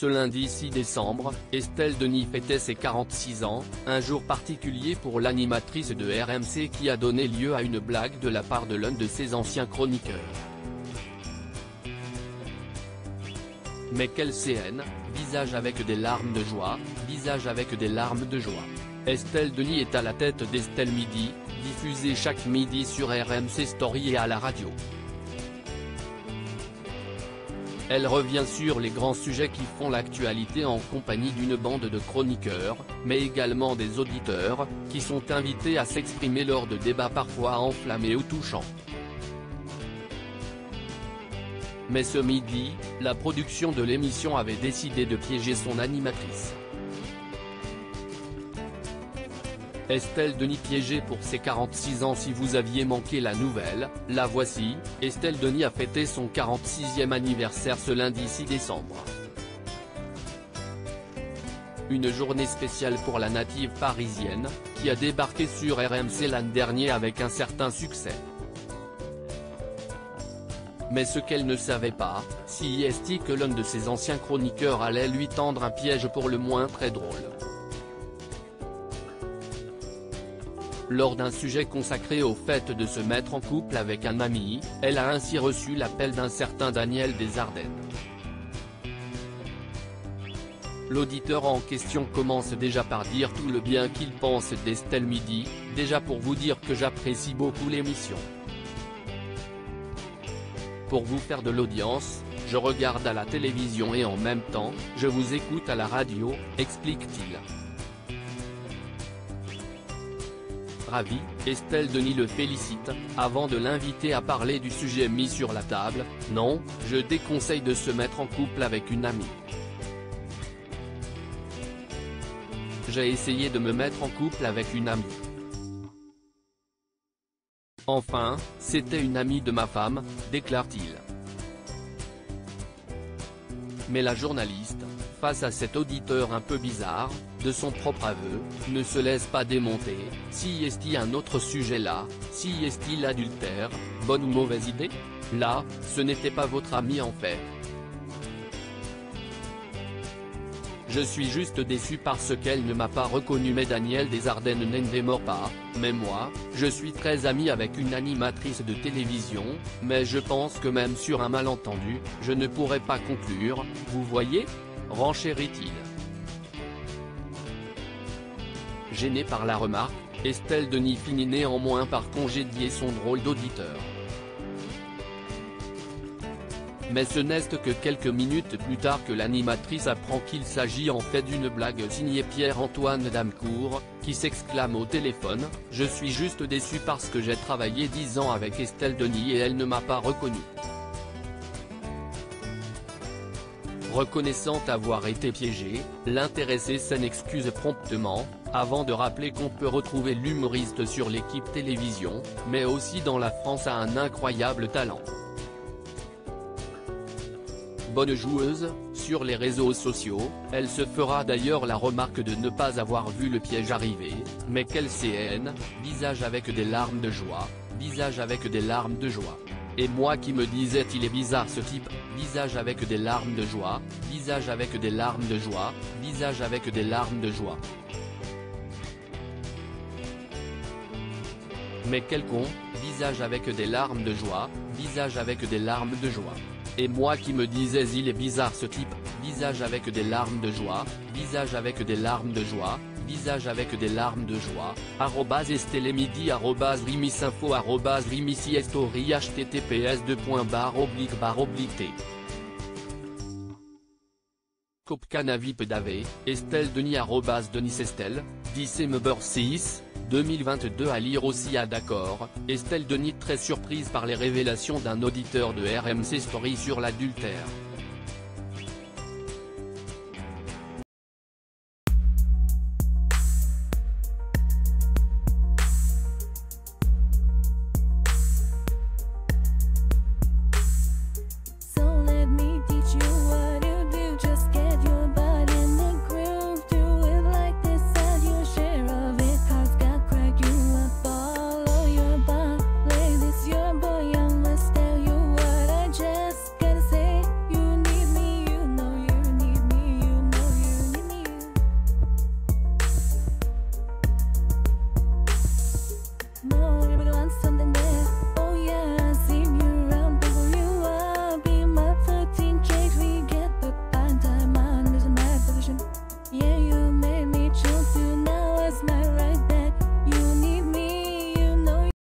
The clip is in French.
Ce lundi 6 décembre, Estelle Denis fêtait ses 46 ans, un jour particulier pour l'animatrice de RMC qui a donné lieu à une blague de la part de l'un de ses anciens chroniqueurs. Mais quelle CN, visage avec des larmes de joie, visage avec des larmes de joie. Estelle Denis est à la tête d'Estelle Midi, diffusée chaque midi sur RMC Story et à la radio. Elle revient sur les grands sujets qui font l'actualité en compagnie d'une bande de chroniqueurs, mais également des auditeurs, qui sont invités à s'exprimer lors de débats parfois enflammés ou touchants. Mais ce midi, la production de l'émission avait décidé de piéger son animatrice. Estelle Denis piégée pour ses 46 ans Si vous aviez manqué la nouvelle, la voici, Estelle Denis a fêté son 46e anniversaire ce lundi 6 décembre. Une journée spéciale pour la native parisienne, qui a débarqué sur RMC l'an dernier avec un certain succès. Mais ce qu'elle ne savait pas, si est que l'un de ses anciens chroniqueurs allait lui tendre un piège pour le moins très drôle. Lors d'un sujet consacré au fait de se mettre en couple avec un ami, elle a ainsi reçu l'appel d'un certain Daniel Desardennes. L'auditeur en question commence déjà par dire tout le bien qu'il pense d'Estelle Midi, déjà pour vous dire que j'apprécie beaucoup l'émission. Pour vous faire de l'audience, je regarde à la télévision et en même temps, je vous écoute à la radio, explique-t-il. Ravi, Estelle Denis le félicite, avant de l'inviter à parler du sujet mis sur la table, non, je déconseille de se mettre en couple avec une amie. J'ai essayé de me mettre en couple avec une amie. Enfin, c'était une amie de ma femme, déclare-t-il. Mais la journaliste, face à cet auditeur un peu bizarre, de son propre aveu, ne se laisse pas démonter, si est-il un autre sujet là, si est-il l'adultère, bonne ou mauvaise idée? Là, ce n'était pas votre ami en fait. Je suis juste déçu parce qu'elle ne m'a pas reconnu mais Daniel Desardennes n'en mort pas, mais moi, je suis très ami avec une animatrice de télévision, mais je pense que même sur un malentendu, je ne pourrais pas conclure, vous voyez? Renchérit-il. Gêné par la remarque, Estelle Denis finit néanmoins par congédier son drôle d'auditeur. Mais ce n'est que quelques minutes plus tard que l'animatrice apprend qu'il s'agit en fait d'une blague signée Pierre-Antoine Damcourt, qui s'exclame au téléphone « Je suis juste déçu parce que j'ai travaillé 10 ans avec Estelle Denis et elle ne m'a pas reconnu ». Reconnaissant avoir été piégé, l'intéressé s'en excuse promptement, avant de rappeler qu'on peut retrouver l'humoriste sur l'équipe télévision, mais aussi dans la France a un incroyable talent. Bonne joueuse, sur les réseaux sociaux, elle se fera d'ailleurs la remarque de ne pas avoir vu le piège arriver, mais quelle CN, visage avec des larmes de joie, visage avec des larmes de joie. Et moi qui me disais il est bizarre ce type, visage avec des larmes de joie, visage avec des larmes de joie, visage avec des larmes de joie. Mais quel con, visage avec des larmes de joie, visage avec des larmes de joie. Et moi qui me disais il est bizarre ce type, visage avec des larmes de joie, visage avec des larmes de joie, visage avec des larmes de joie, arrobas estelemidi arrobas rimisinfo arrobas story https 2. oblique barre oblique Kopkanavip Dave, Estelle Denis arrobas Denis Estelle, December 6, 2022 à lire aussi à d'accord, Estelle Denis très surprise par les révélations d'un auditeur de RMC Story sur l'adultère.